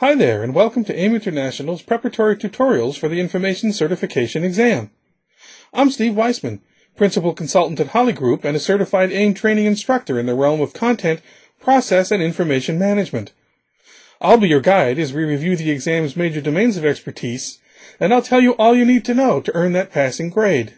Hi there, and welcome to AIIM International's preparatory tutorials for the Information Certification exam. I'm Steve Weissman, Principal Consultant at Holly Group and a certified AIIM training instructor in the realm of content, process, and information management. I'll be your guide as we review the exam's major domains of expertise, and I'll tell you all you need to know to earn that passing grade.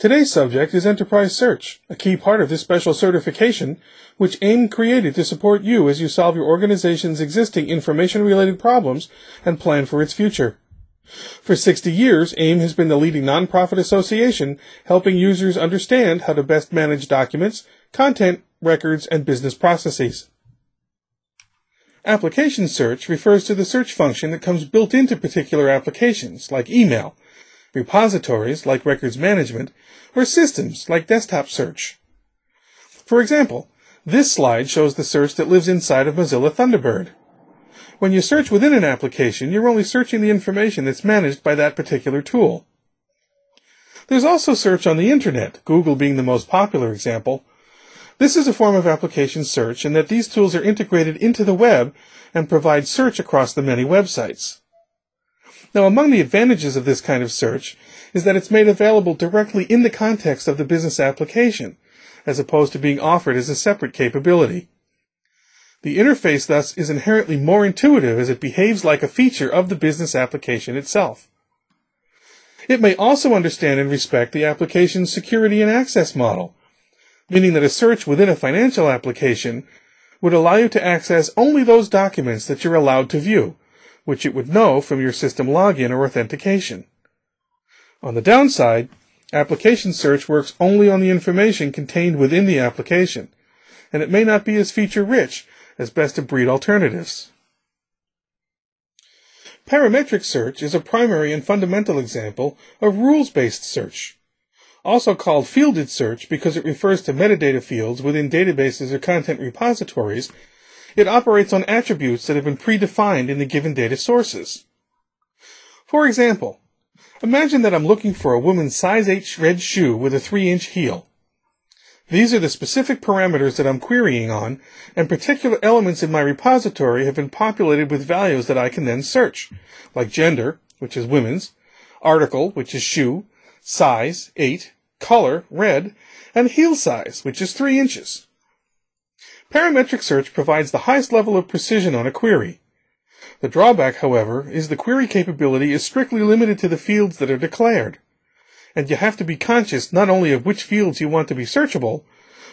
Today's subject is Enterprise Search, a key part of this special certification, which AIIM created to support you as you solve your organization's existing information-related problems and plan for its future. For 60 years, AIIM has been the leading nonprofit association helping users understand how to best manage documents, content, records, and business processes. Application search refers to the search function that comes built into particular applications, like email, repositories like records management, or systems like desktop search. For example, this slide shows the search that lives inside of Mozilla Thunderbird. When you search within an application, you're only searching the information that's managed by that particular tool. There's also search on the internet, Google being the most popular example. This is a form of application search in that these tools are integrated into the web and provide search across the many websites. Now, among the advantages of this kind of search is that it's made available directly in the context of the business application, as opposed to being offered as a separate capability. The interface thus is inherently more intuitive as it behaves like a feature of the business application itself. It may also understand and respect the application's security and access model, meaning that a search within a financial application would allow you to access only those documents that you're allowed to view, which it would know from your system login or authentication. On the downside, application search works only on the information contained within the application, and it may not be as feature rich as best of breed alternatives. Parametric search is a primary and fundamental example of rules-based search, also called fielded search because it refers to metadata fields within databases or content repositories it operates on attributes that have been predefined in the given data sources. For example, imagine that I'm looking for a woman's size 8 red shoe with a 3 inch heel. These are the specific parameters that I'm querying on, and particular elements in my repository have been populated with values that I can then search, like gender, which is women's, article, which is shoe, size, 8, color, red, and heel size, which is 3 inches. Parametric search provides the highest level of precision on a query. The drawback, however, is the query capability is strictly limited to the fields that are declared. And you have to be conscious not only of which fields you want to be searchable,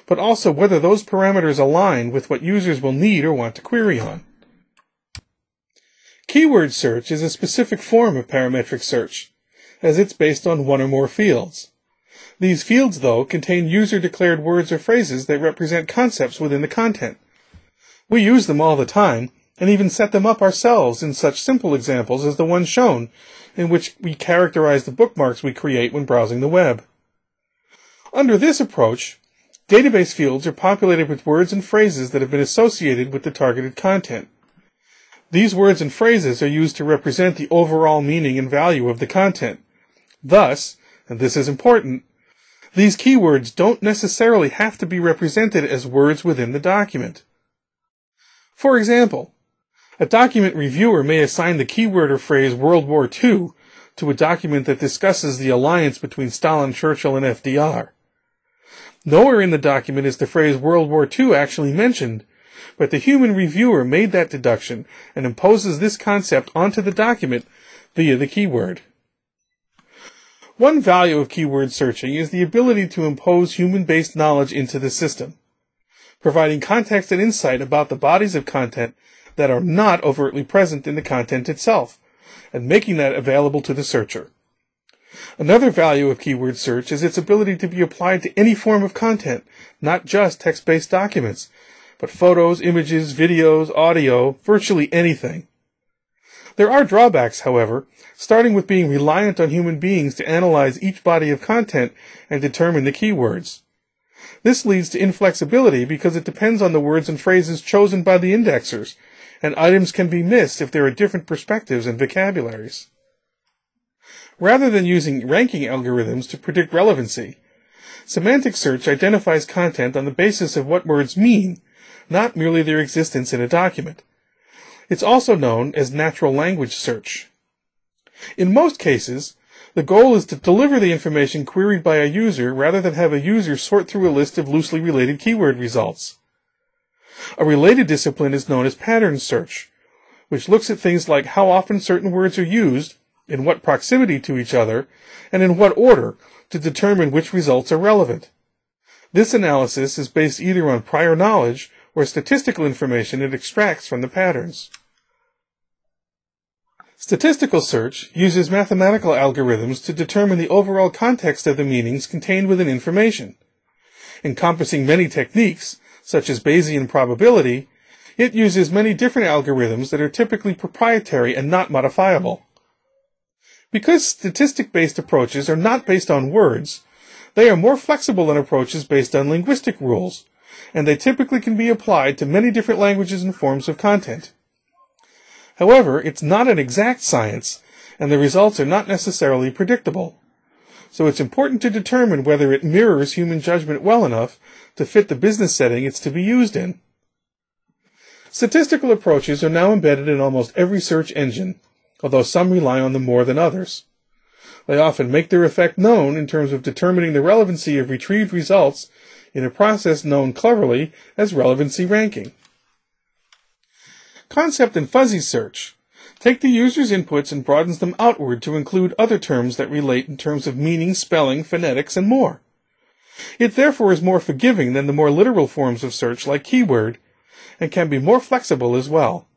but also whether those parameters align with what users will need or want to query on. Keyword search is a specific form of parametric search, as it's based on one or more fields. These fields, though, contain user-declared words or phrases that represent concepts within the content. We use them all the time, and even set them up ourselves in such simple examples as the one shown, in which we characterize the bookmarks we create when browsing the web. Under this approach, database fields are populated with words and phrases that have been associated with the targeted content. These words and phrases are used to represent the overall meaning and value of the content. Thus, and this is important, these keywords don't necessarily have to be represented as words within the document. For example, a document reviewer may assign the keyword or phrase World War II to a document that discusses the alliance between Stalin, Churchill, and FDR. Nowhere in the document is the phrase World War II actually mentioned, but the human reviewer made that deduction and imposes this concept onto the document via the keyword. One value of keyword searching is the ability to impose human-based knowledge into the system, providing context and insight about the bodies of content that are not overtly present in the content itself, and making that available to the searcher. Another value of keyword search is its ability to be applied to any form of content, not just text-based documents, but photos, images, videos, audio, virtually anything. There are drawbacks, however, starting with being reliant on human beings to analyze each body of content and determine the keywords. This leads to inflexibility because it depends on the words and phrases chosen by the indexers, and items can be missed if there are different perspectives and vocabularies. Rather than using ranking algorithms to predict relevancy, semantic search identifies content on the basis of what words mean, not merely their existence in a document, It's also known as natural language search. In most cases, the goal is to deliver the information queried by a user rather than have a user sort through a list of loosely related keyword results. A related discipline is known as pattern search, which looks at things like how often certain words are used, in what proximity to each other, and in what order to determine which results are relevant. This analysis is based either on prior knowledge or statistical information it extracts from the patterns. Statistical search uses mathematical algorithms to determine the overall context of the meanings contained within information. Encompassing many techniques, such as Bayesian probability, it uses many different algorithms that are typically proprietary and not modifiable. Because statistic-based approaches are not based on words, they are more flexible than approaches based on linguistic rules, and they typically can be applied to many different languages and forms of content. However, it's not an exact science, and the results are not necessarily predictable. So it's important to determine whether it mirrors human judgment well enough to fit the business setting it's to be used in. Statistical approaches are now embedded in almost every search engine, although some rely on them more than others. They often make their effect known in terms of determining the relevancy of retrieved results in a process known cleverly as relevancy ranking. Concept and fuzzy search take the user's inputs and broadens them outward to include other terms that relate in terms of meaning, spelling, phonetics, and more. It therefore is more forgiving than the more literal forms of search like keyword, and can be more flexible as well.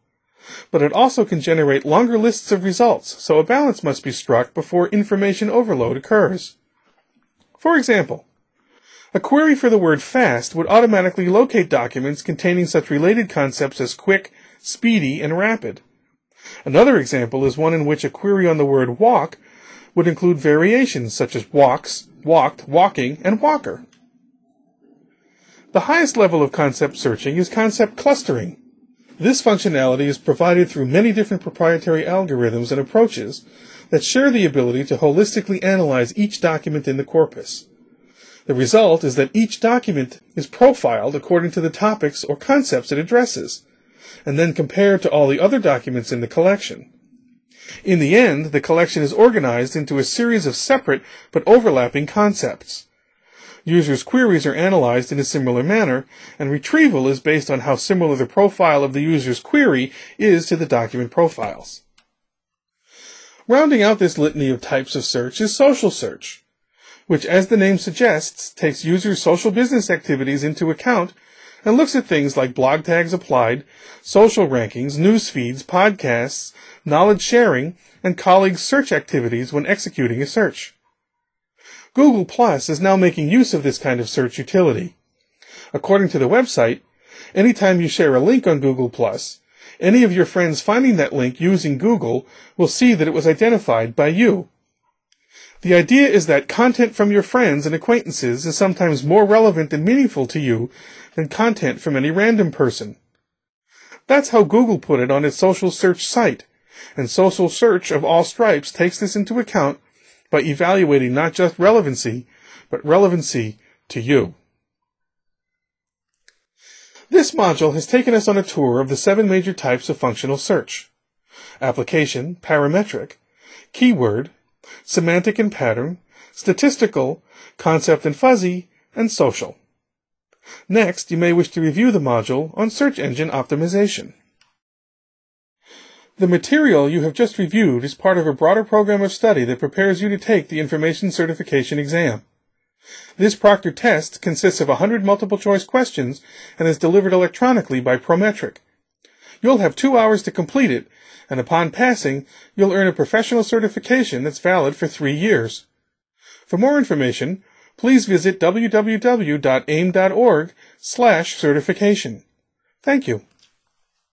But it also can generate longer lists of results, so a balance must be struck before information overload occurs. For example, a query for the word fast would automatically locate documents containing such related concepts as quick, speedy, and rapid. Another example is one in which a query on the word walk would include variations such as walks, walked, walking, and walker. The highest level of concept searching is concept clustering. This functionality is provided through many different proprietary algorithms and approaches that share the ability to holistically analyze each document in the corpus. The result is that each document is profiled according to the topics or concepts it addresses, and then compared to all the other documents in the collection. In the end, the collection is organized into a series of separate but overlapping concepts. Users' queries are analyzed in a similar manner, and retrieval is based on how similar the profile of the user's query is to the document profiles. Rounding out this litany of types of search is social search which, as the name suggests, takes users' social business activities into account and looks at things like blog tags applied, social rankings, news feeds, podcasts, knowledge sharing, and colleagues' search activities when executing a search. Google Plus is now making use of this kind of search utility. According to the website, anytime you share a link on Google Plus, any of your friends finding that link using Google will see that it was identified by you. The idea is that content from your friends and acquaintances is sometimes more relevant and meaningful to you than content from any random person. That's how Google put it on its social search site, and social search of all stripes takes this into account by evaluating not just relevancy, but relevancy to you. This module has taken us on a tour of the seven major types of functional search. Application, parametric, keyword, semantic and pattern, statistical, concept and fuzzy, and social. Next, you may wish to review the module on search engine optimization. The material you have just reviewed is part of a broader program of study that prepares you to take the Information Certification exam. This Proctor test consists of 100 multiple choice questions and is delivered electronically by Prometric. You'll have two hours to complete it and upon passing, you'll earn a professional certification that's valid for three years. For more information, please visit www.aiim.org slash certification. Thank you.